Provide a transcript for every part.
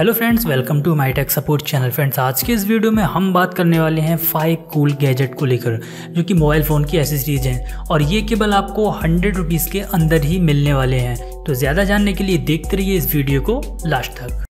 Hello friends, welcome to my tech support channel. Friends, आज के इस वीडियो में हम बात करने वाले हैं फाइव कूल गैजेट को लेकर, जो कि मोबाइल फ़ोन की एसेसरीज हैं, और ये केवल आपको हंड्रेड रुपीज़ के अंदर ही मिलने वाले हैं। तो ज़्यादा जानने के लिए देखते रहिए इस वीडियो को लास्ट तक।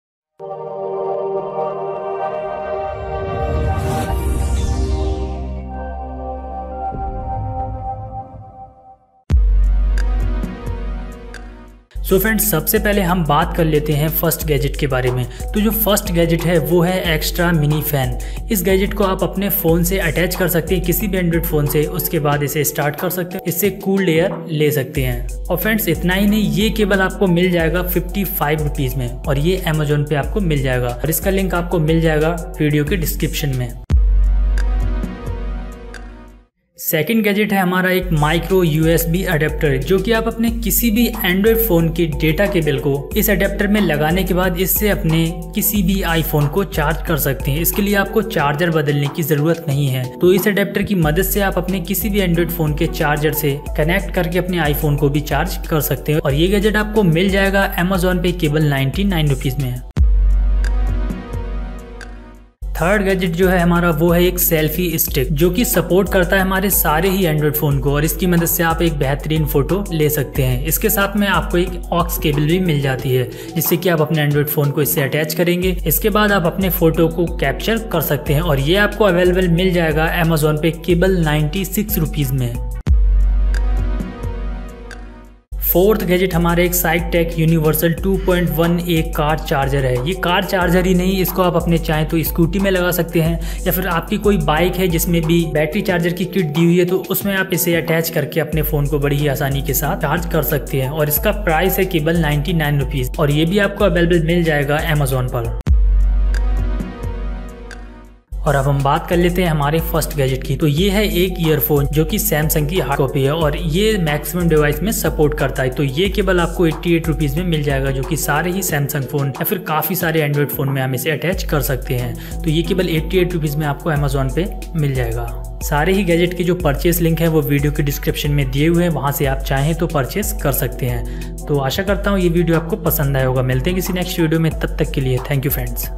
सो so फ्रेंड्स सबसे पहले हम बात कर लेते हैं फ़र्स्ट गैजेट के बारे में। तो जो फ़र्स्ट गैजेट है, वो है एक्स्ट्रा मिनी फ़ैन इस गैजेट को आप अपने फ़ोन से अटैच कर सकते हैं, किसी भी एंड्रॉइड फ़ोन से। उसके बाद इसे स्टार्ट कर सकते हैं, इससे कूल एयर ले सकते हैं। और फ्रेंड्स इतना ही नहीं, ये केबल आपको मिल जाएगा फिफ्टी फाइव रुपीज़ में। और ये अमेजोन पे आपको मिल जाएगा। और इसका लिंक आपको मिल जाएगा वीडियो के डिस्क्रिप्शन में। सेकेंड गैजेट है हमारा एक माइक्रो यूएसबी अडेप्टर जो कि आप अपने किसी भी एंड्रॉयड फ़ोन के डेटा केबल को इस अडेप्टर में लगाने के बाद इससे अपने किसी भी आईफोन को चार्ज कर सकते हैं। इसके लिए आपको चार्जर बदलने की ज़रूरत नहीं है। तो इस अडेप्टर की मदद से आप अपने किसी भी एंड्रॉयड फ़ोन के चार्जर से कनेक्ट करके अपने आईफोन को भी चार्ज कर सकते हैं। और ये गैजेट आपको मिल जाएगा अमेजोन पे केवल नाइन्टी नाइन में। थर्ड गैजेट जो है हमारा वो है एक सेल्फी स्टिक जो कि सपोर्ट करता है हमारे सारे ही एंड्रॉइड फ़ोन को, और इसकी मदद से आप एक बेहतरीन फ़ोटो ले सकते हैं। इसके साथ में आपको एक ऑक्स केबल भी मिल जाती है, जिससे कि आप अपने एंड्रॉइड फ़ोन को इससे अटैच करेंगे। इसके बाद आप अपने फ़ोटो को कैप्चर कर सकते हैं, और ये आपको अवेलेबल मिल जाएगा अमेजोन पे केबल नाइन्टी सिक्स रुपीज़ में। फोर्थ गैजेट हमारे एक साइक टेक यूनिवर्सल 2.1 एक कार चार्जर है। ये कार चार्जर ही नहीं, इसको आप अपने चाहें तो स्कूटी में लगा सकते हैं, या फिर आपकी कोई बाइक है जिसमें भी बैटरी चार्जर की किट दी हुई है तो उसमें आप इसे अटैच करके अपने फ़ोन को बड़ी ही आसानी के साथ चार्ज कर सकते हैं। और इसका प्राइस है केवल नाइन्टी नाइन और ये भी आपको अवेलेबल मिल जाएगा अमेजोन पर। और अब हम बात कर लेते हैं हमारे फ़र्स्ट गैजेट की। तो ये है एक ईयरफोन जो कि सैमसंग की हार्ड कॉपी है और ये मैक्सिमम डिवाइस में सपोर्ट करता है। तो ये केवल आपको एट्टी एट रुपीज़ में मिल जाएगा, जो कि सारे ही सैमसंग फ़ोन या फिर काफ़ी सारे एंड्रॉइड फ़ोन में हम इसे अटैच कर सकते हैं। तो ये केवल एट्टी एट रुपीज़ में आपको अमेजोन पे मिल जाएगा। सारे ही गैजेट के जो परचेस लिंक है, वो वीडियो के डिस्क्रिप्शन में दिए हुए हैं। वहाँ से आप चाहें तो परचेस कर सकते हैं। तो आशा करता हूँ ये वीडियो आपको पसंद आया होगा। मिलते हैं किसी नेक्स्ट वीडियो में। तब तक के लिए थैंक यू फ्रेंड्स